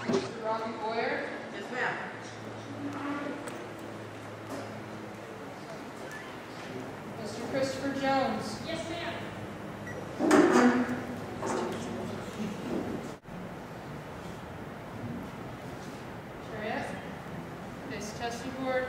Mr. Robbie Boyer? Yes, ma'am. Mr. Christopher Jones? Yes, ma'am. Chariot? Vice Board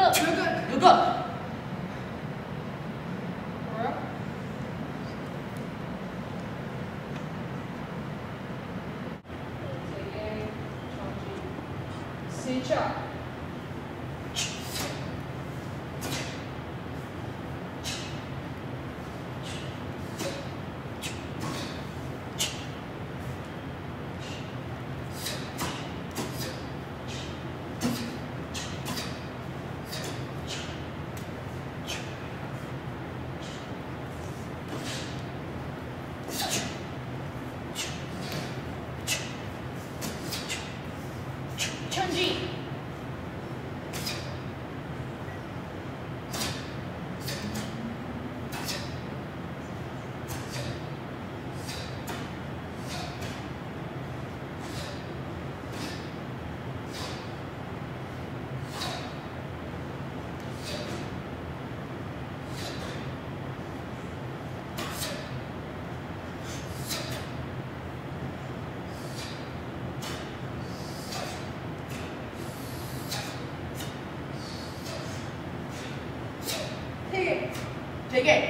个，有个，有个。¿De?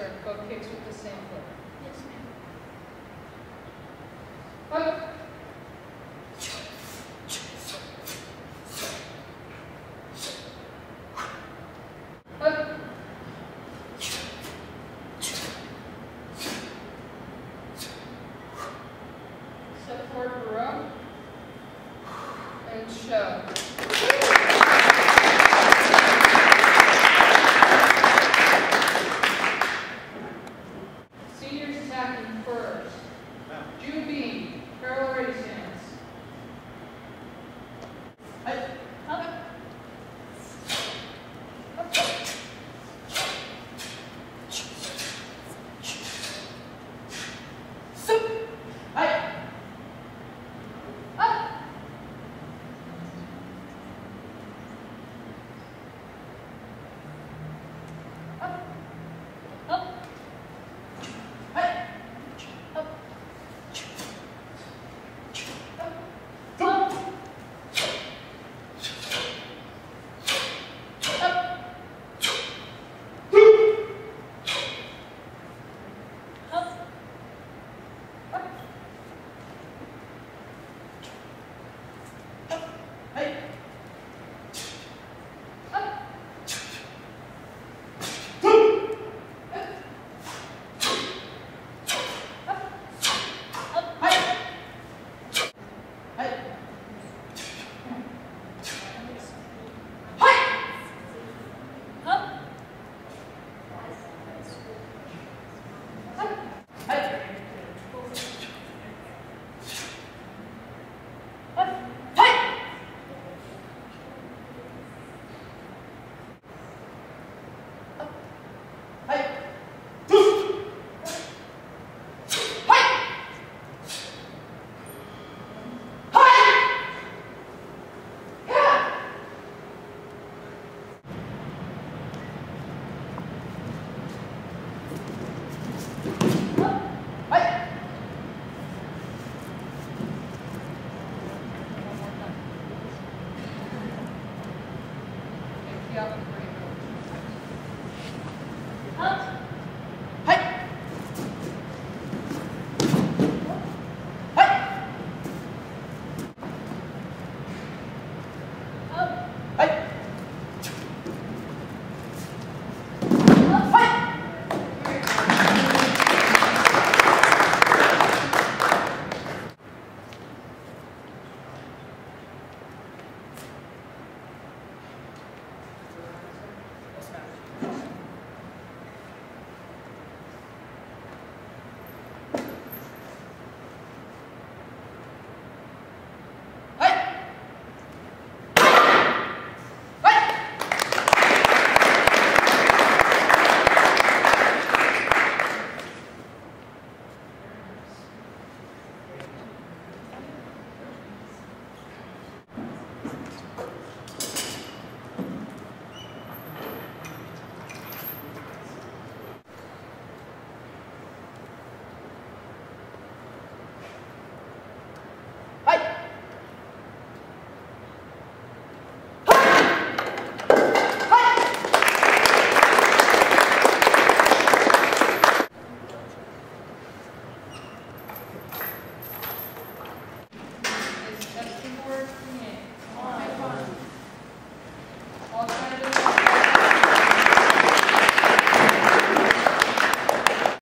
Sir. Both kicks with the same foot. Yes, ma'am. Up. Up. Step forward row. And show. Oh.